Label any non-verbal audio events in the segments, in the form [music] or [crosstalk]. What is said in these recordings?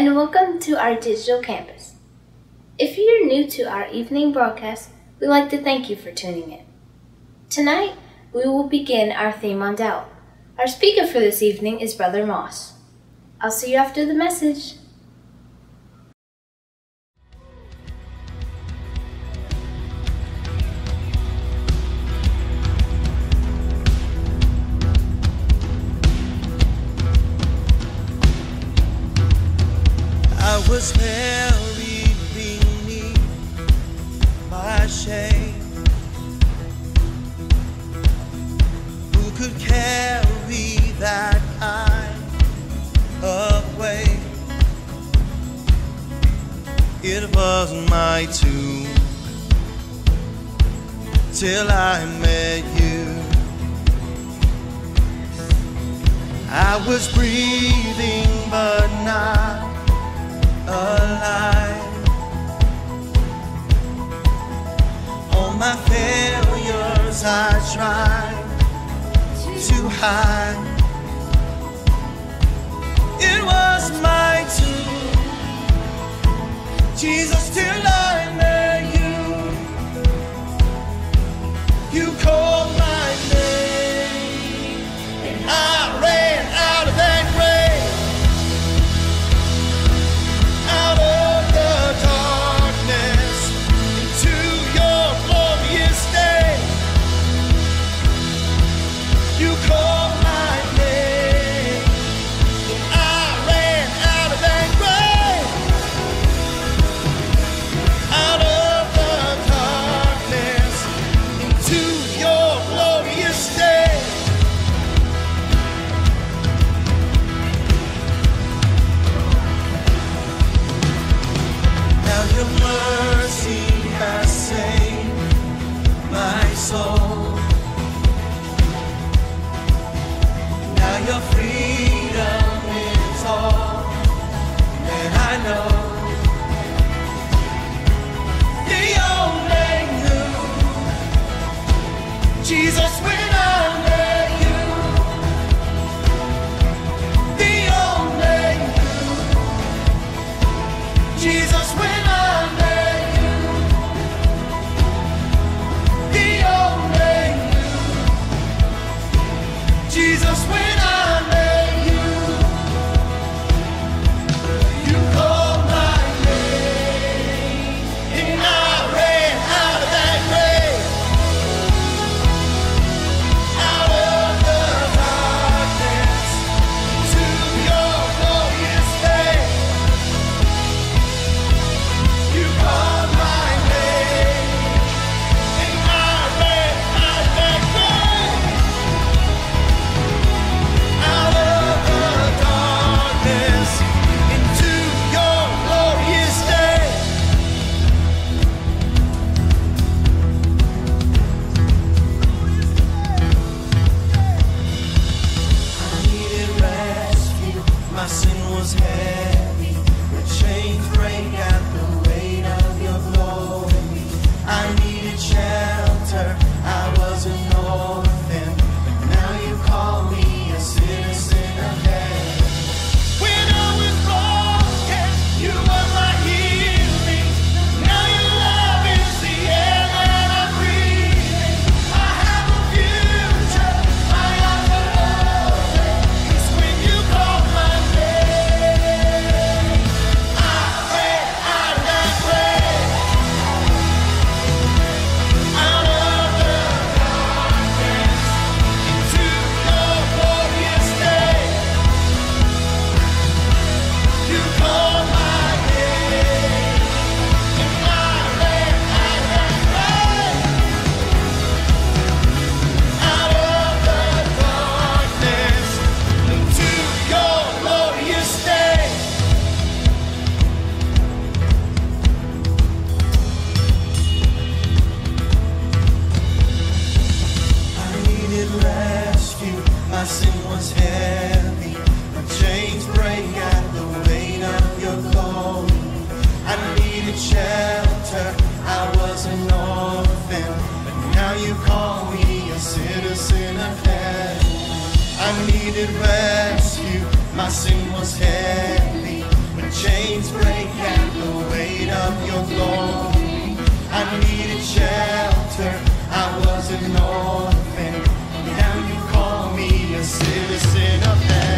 and welcome to our digital campus. If you're new to our evening broadcast, we'd like to thank you for tuning in. Tonight, we will begin our theme on doubt. Our speaker for this evening is Brother Moss. I'll see you after the message. my shame. Who could carry that kind of weight? It was my tomb till I met you. I was breathing. as I try to hide. It was my tomb, Jesus. citizen of heaven. I needed rescue, my sin was heavy. When chains break at the weight of your glory, I needed shelter, I was an orphan. Now you call me a citizen of heaven.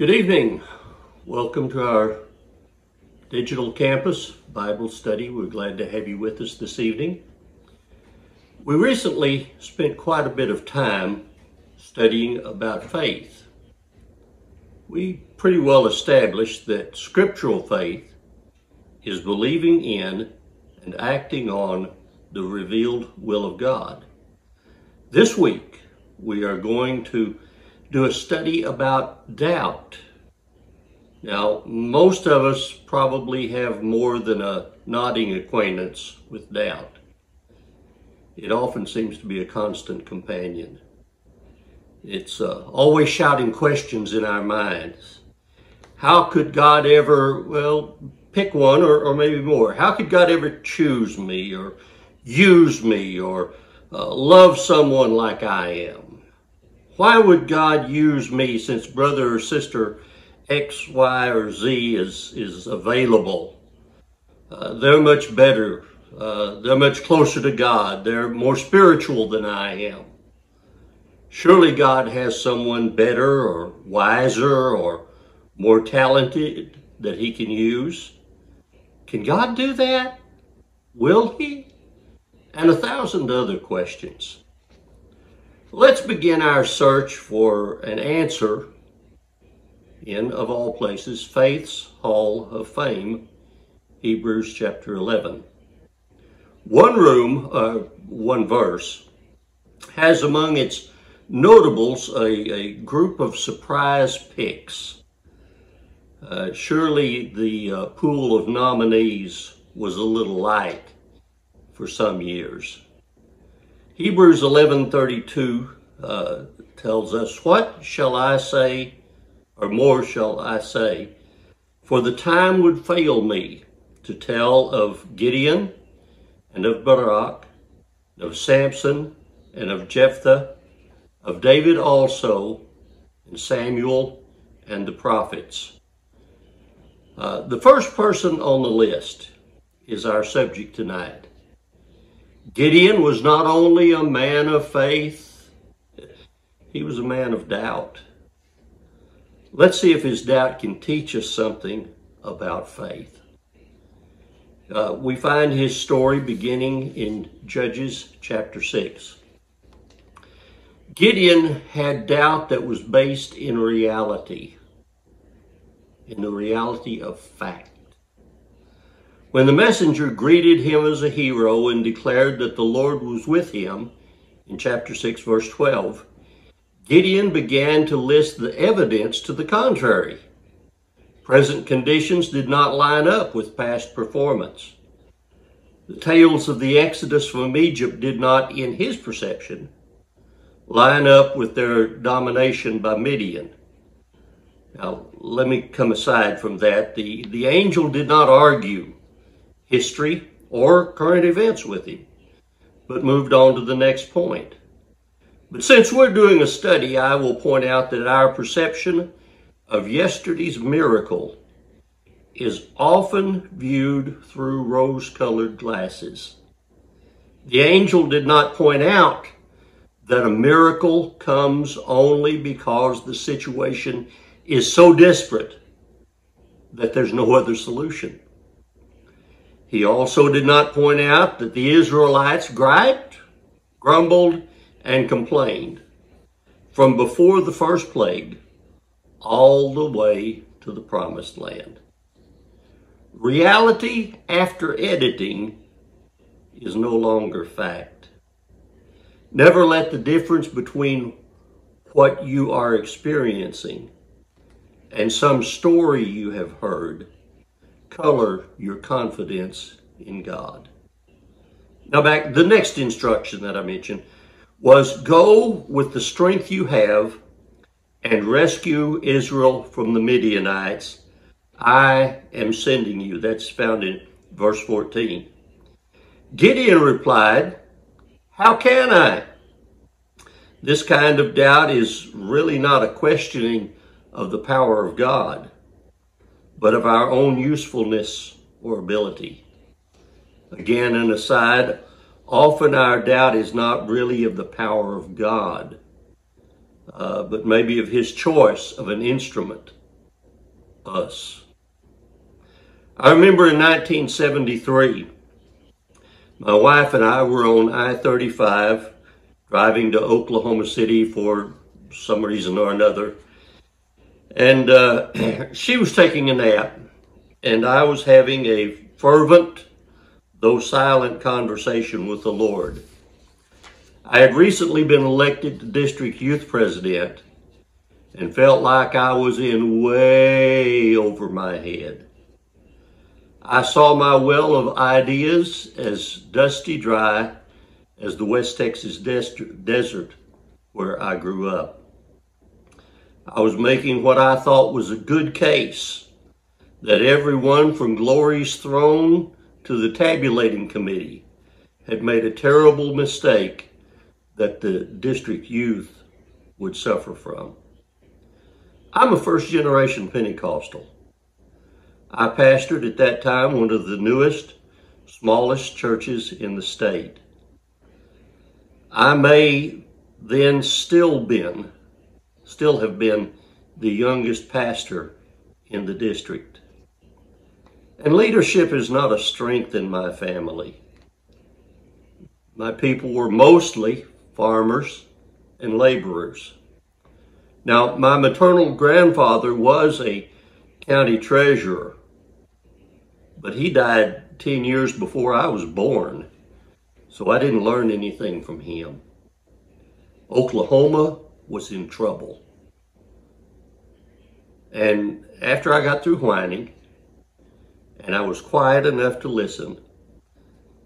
Good evening. Welcome to our digital campus Bible study. We're glad to have you with us this evening. We recently spent quite a bit of time studying about faith. We pretty well established that scriptural faith is believing in and acting on the revealed will of God. This week, we are going to do a study about doubt. Now, most of us probably have more than a nodding acquaintance with doubt. It often seems to be a constant companion. It's uh, always shouting questions in our minds. How could God ever, well, pick one or, or maybe more. How could God ever choose me or use me or uh, love someone like I am? Why would God use me since brother or sister X, Y, or Z is, is available? Uh, they're much better. Uh, they're much closer to God. They're more spiritual than I am. Surely God has someone better or wiser or more talented that he can use. Can God do that? Will he? And a thousand other questions. Let's begin our search for an answer in, of all places, Faith's Hall of Fame, Hebrews chapter 11. One room, uh, one verse, has among its notables a, a group of surprise picks. Uh, surely the uh, pool of nominees was a little light for some years. Hebrews 11:32 uh, tells us, "What shall I say, or more shall I say? For the time would fail me to tell of Gideon and of Barak, of Samson and of Jephthah, of David also, and Samuel and the prophets." Uh, the first person on the list is our subject tonight. Gideon was not only a man of faith, he was a man of doubt. Let's see if his doubt can teach us something about faith. Uh, we find his story beginning in Judges chapter 6. Gideon had doubt that was based in reality, in the reality of fact. When the messenger greeted him as a hero and declared that the Lord was with him, in chapter 6, verse 12, Gideon began to list the evidence to the contrary. Present conditions did not line up with past performance. The tales of the exodus from Egypt did not, in his perception, line up with their domination by Midian. Now, let me come aside from that. The, the angel did not argue history, or current events with him, but moved on to the next point. But since we're doing a study, I will point out that our perception of yesterday's miracle is often viewed through rose colored glasses. The angel did not point out that a miracle comes only because the situation is so desperate that there's no other solution. He also did not point out that the Israelites griped, grumbled, and complained from before the first plague all the way to the promised land. Reality after editing is no longer fact. Never let the difference between what you are experiencing and some story you have heard color your confidence in God. Now back, the next instruction that I mentioned was go with the strength you have and rescue Israel from the Midianites. I am sending you. That's found in verse 14. Gideon replied, How can I? This kind of doubt is really not a questioning of the power of God but of our own usefulness or ability. Again, an aside, often our doubt is not really of the power of God, uh, but maybe of his choice of an instrument, us. I remember in 1973, my wife and I were on I-35 driving to Oklahoma City for some reason or another. And uh, [clears throat] she was taking a nap, and I was having a fervent, though silent, conversation with the Lord. I had recently been elected to district youth president and felt like I was in way over my head. I saw my well of ideas as dusty dry as the West Texas desert where I grew up. I was making what I thought was a good case that everyone from Glory's throne to the tabulating committee had made a terrible mistake that the district youth would suffer from. I'm a first generation Pentecostal. I pastored at that time one of the newest, smallest churches in the state. I may then still been still have been the youngest pastor in the district. And leadership is not a strength in my family. My people were mostly farmers and laborers. Now, my maternal grandfather was a county treasurer, but he died 10 years before I was born, so I didn't learn anything from him. Oklahoma was in trouble. And after I got through whining, and I was quiet enough to listen,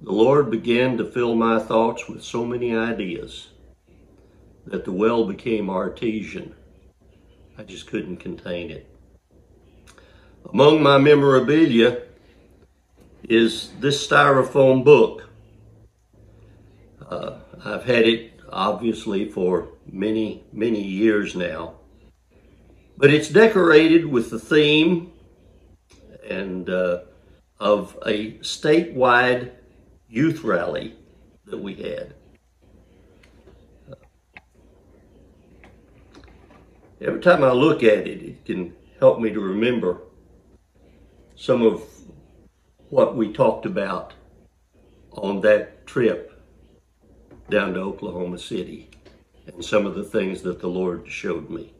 the Lord began to fill my thoughts with so many ideas that the well became artesian. I just couldn't contain it. Among my memorabilia is this styrofoam book. Uh, I've had it obviously for many, many years now. But it's decorated with the theme and uh, of a statewide youth rally that we had. Every time I look at it, it can help me to remember some of what we talked about on that trip down to Oklahoma City and some of the things that the Lord showed me.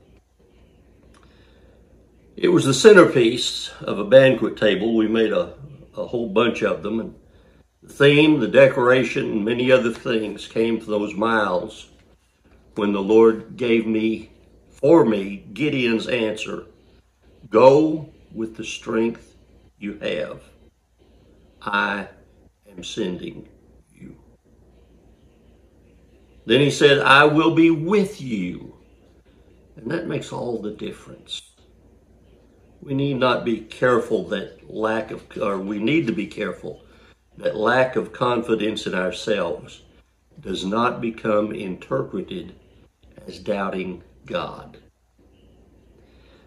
It was the centerpiece of a banquet table. We made a, a whole bunch of them. And the theme, the decoration, and many other things came from those miles when the Lord gave me, for me, Gideon's answer Go with the strength you have. I am sending then he said, I will be with you. And that makes all the difference. We need not be careful that lack of, or we need to be careful that lack of confidence in ourselves does not become interpreted as doubting God.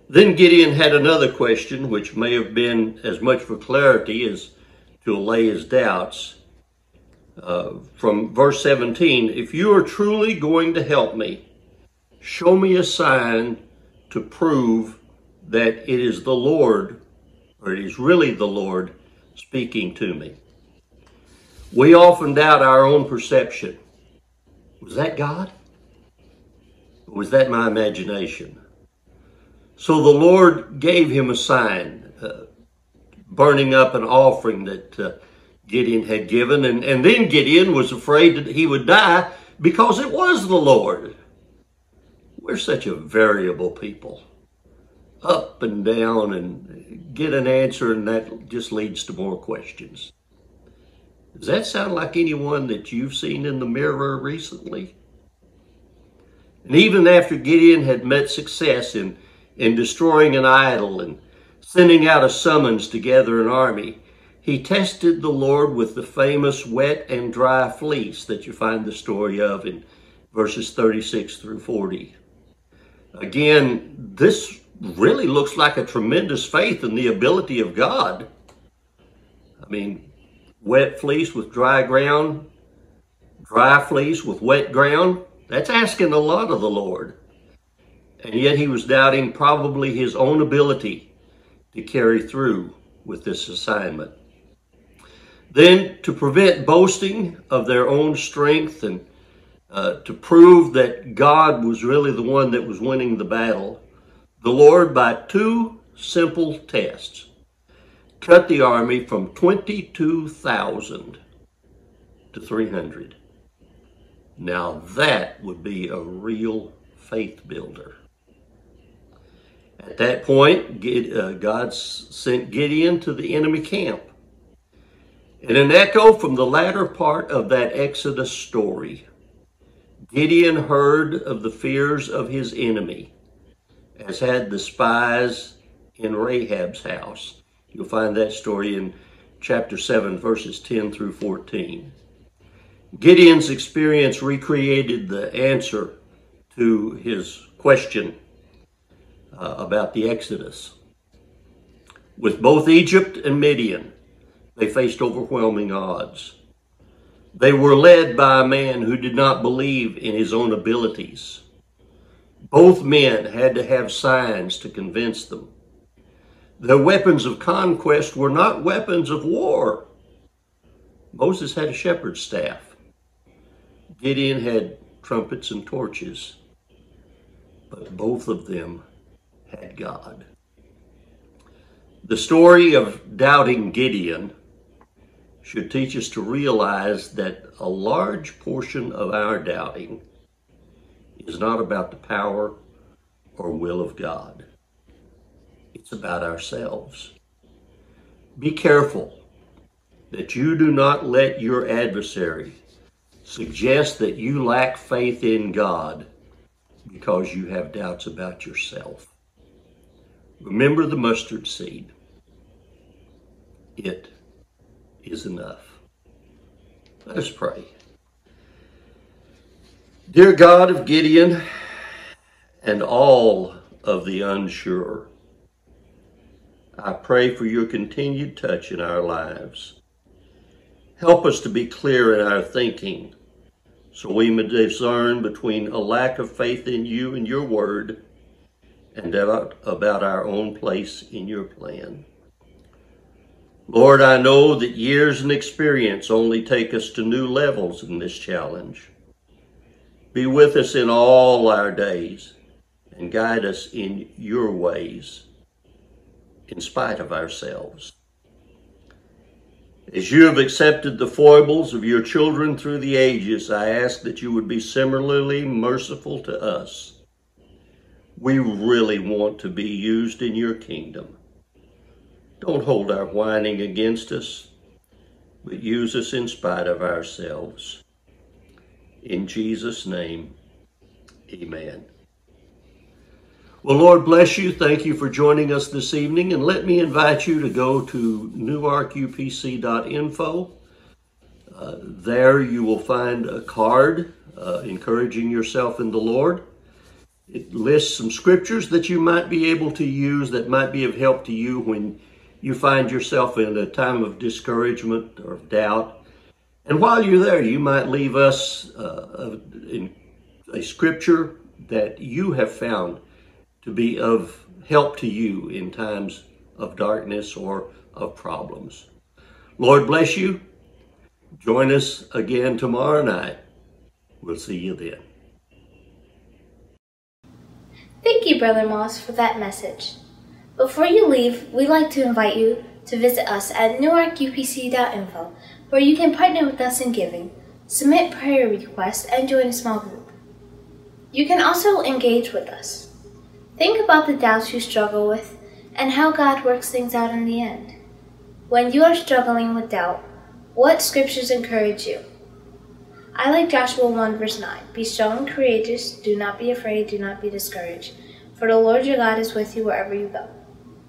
Then Gideon had another question, which may have been as much for clarity as to allay his doubts uh, from verse 17 If you are truly going to help me, show me a sign to prove that it is the Lord, or it is really the Lord, speaking to me. We often doubt our own perception. Was that God? Or was that my imagination? So the Lord gave him a sign, uh, burning up an offering that uh, Gideon had given. And, and then Gideon was afraid that he would die because it was the Lord. We're such a variable people. Up and down and get an answer and that just leads to more questions. Does that sound like anyone that you've seen in the mirror recently? And even after Gideon had met success in, in destroying an idol and sending out a summons to gather an army, he tested the Lord with the famous wet and dry fleece that you find the story of in verses 36 through 40. Again, this really looks like a tremendous faith in the ability of God. I mean, wet fleece with dry ground, dry fleece with wet ground, that's asking a lot of the Lord. And yet he was doubting probably his own ability to carry through with this assignment. Then, to prevent boasting of their own strength and uh, to prove that God was really the one that was winning the battle, the Lord, by two simple tests, cut the army from 22,000 to 300. Now that would be a real faith builder. At that point, uh, God sent Gideon to the enemy camp. In an echo from the latter part of that Exodus story, Gideon heard of the fears of his enemy, as had the spies in Rahab's house. You'll find that story in chapter 7, verses 10 through 14. Gideon's experience recreated the answer to his question uh, about the Exodus. With both Egypt and Midian, they faced overwhelming odds. They were led by a man who did not believe in his own abilities. Both men had to have signs to convince them. Their weapons of conquest were not weapons of war. Moses had a shepherd's staff. Gideon had trumpets and torches. But both of them had God. The story of doubting Gideon should teach us to realize that a large portion of our doubting is not about the power or will of God. It's about ourselves. Be careful that you do not let your adversary suggest that you lack faith in God because you have doubts about yourself. Remember the mustard seed. It is enough. Let us pray. Dear God of Gideon and all of the unsure, I pray for your continued touch in our lives. Help us to be clear in our thinking so we may discern between a lack of faith in you and your word and about, about our own place in your plan. Lord, I know that years and experience only take us to new levels in this challenge. Be with us in all our days and guide us in your ways in spite of ourselves. As you have accepted the foibles of your children through the ages, I ask that you would be similarly merciful to us. We really want to be used in your kingdom. Don't hold our whining against us, but use us in spite of ourselves. In Jesus' name, amen. Well, Lord bless you. Thank you for joining us this evening. And let me invite you to go to newarkupc.info. Uh, there you will find a card uh, encouraging yourself in the Lord. It lists some scriptures that you might be able to use that might be of help to you when you find yourself in a time of discouragement or doubt. And while you're there, you might leave us uh, a, a scripture that you have found to be of help to you in times of darkness or of problems. Lord bless you. Join us again tomorrow night. We'll see you then. Thank you, Brother Moss, for that message. Before you leave, we'd like to invite you to visit us at newarkupc.info, where you can partner with us in giving, submit prayer requests, and join a small group. You can also engage with us. Think about the doubts you struggle with and how God works things out in the end. When you are struggling with doubt, what scriptures encourage you? I like Joshua 1 verse 9. Be strong and courageous, do not be afraid, do not be discouraged, for the Lord your God is with you wherever you go.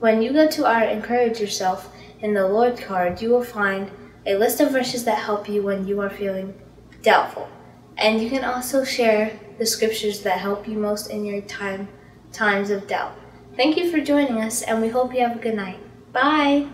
When you go to our Encourage Yourself in the Lord card, you will find a list of verses that help you when you are feeling doubtful. And you can also share the scriptures that help you most in your time times of doubt. Thank you for joining us, and we hope you have a good night. Bye!